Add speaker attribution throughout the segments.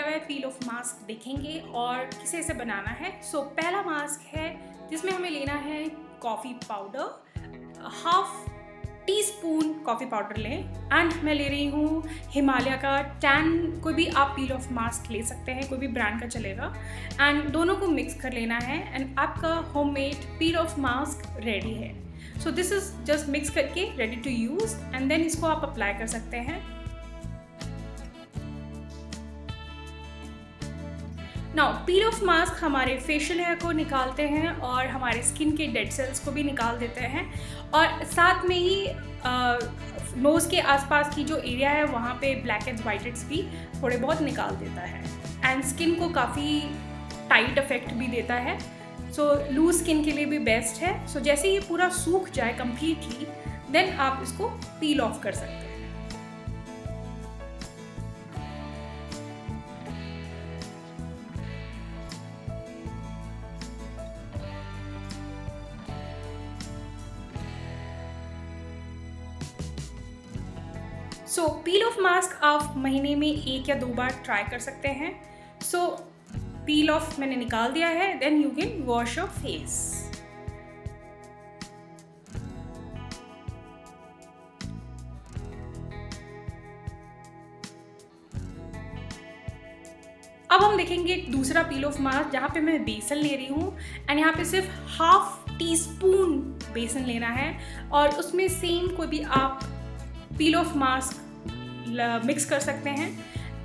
Speaker 1: D पील off mask देखेंगे और किसे इसे बनाना है? सो so, पहला मास्क है जिसमें हमें लेना है coffee powder half teaspoon coffee powder लें एंड मैं ले रही हूँ हिमालय का टैन कोई भी आप पील ऑफ़ मास्क ले सकते हैं कोई भी ब्रांड का चलेगा एंड दोनों को मिक्स कर लेना है एंड आपका home made peel off mask ready है। So this is just mix करके ready to use and then इसको आप अप्लाई कर सकते हैं। नाउ पील ऑफ़ मास्क हमारे फेशियल हेयर को निकालते हैं और हमारे स्किन के डेड सेल्स को भी निकाल देते हैं। और साथ में ही नोज़ के आसपास की जो एरिया है वहाँ पे ब्लैक एंड वाइट एड्स भी थोड़े बहुत निकाल देता है। एंड स्किन को काफ़ी टाइट इफ़ेक्ट भी देता है। सो लूज स्किन के लिए भी बेस्ट है। सो so, जैसे ये पूरा सूख जाए कम्प्लीटली देन आप इसको पील ऑफ़ कर सकते हैं। सो पील ऑफ़ मास्क आप महीने में एक या दो बार ट्राई कर सकते हैं। सो पील ऑफ़ मैंने निकाल दिया है then you can wash your face अब हम देखेंगे दूसरा पील ऑफ़ मास्क जहाँ पे मैं बेसन ले रही हूँ एंड यहाँ पे सिर्फ़ हाफ़ टी स्पून बेसन लेना है, और उसमें सेम कोई भी आप पील ऑफ़ मास्क मिक्स कर सकते हैं।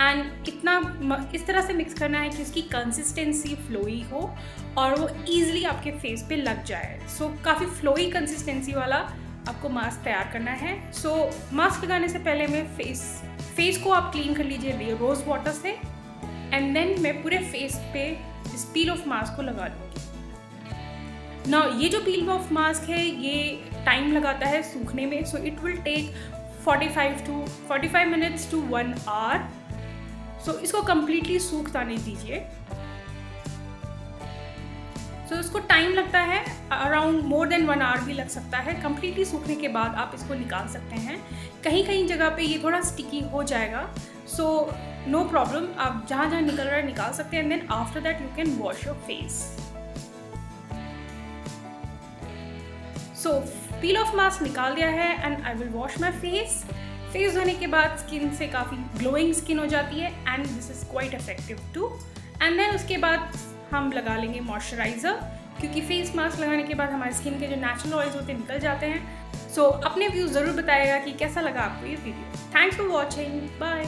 Speaker 1: एंड इतना इस तरह से मिक्स करना है कि उसकी कंसिस्टेंसी फ्लोई हो और वो ईजिली आपके फेस पे लग जाए। सो so, काफ़ी फ्लोई कंसिस्टेंसी वाला आपको मास्क तैयार करना है। सो so, मास्क लगाने से पहले मैं फेस फेस को आप क्लीन कर लीजिए रोज़ वाटर से। एंड देन मैं पूरे फेस पे इस पील ऑफ़ मास्क को लगा लूँगी। ना ये जो पील ऑफ़ मास्क है ये टाइम लगाता है सूखने में। So it will take 45 to 45 minutes to one hour so इसको कम्प्लीटली सूख नहीं दीजिए। सो so, इसको टाइम लगता है around more than one hour भी लग सकता है। कम्प्लीटली सूखने के बाद आप इसको निकाल सकते हैं। कहीं कहीं जगह पे ये थोड़ा स्टिकी हो जाएगा। सो नो प्रॉब्लम आप जहाँ जहाँ निकल रहा है निकाल सकते हैं। And then after that you can wash your face so peel off mask निकाल दिया है and I will wash my face face धोने के बाद स्किन से काफ़ी ग्लोइंग स्किन हो जाती है and this is quite effective too and then उसके बाद हम लगा लेंगे मॉइस्चराइज़र क्योंकि फेस मास्क लगाने के बाद हमारे स्किन के जो नेचुरल ऑयल्स होते हैं निकल जाते हैं. सो so, अपने व्यूज़ ज़रूर बताएगा कि कैसा लगा आपको ये video thanks for watching bye